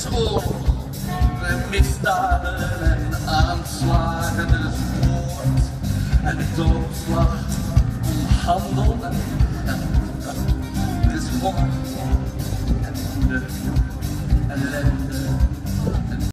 school. misdaden en aanslagen en het moord en de doodslag om handel en, en, en het is honger en de ellende.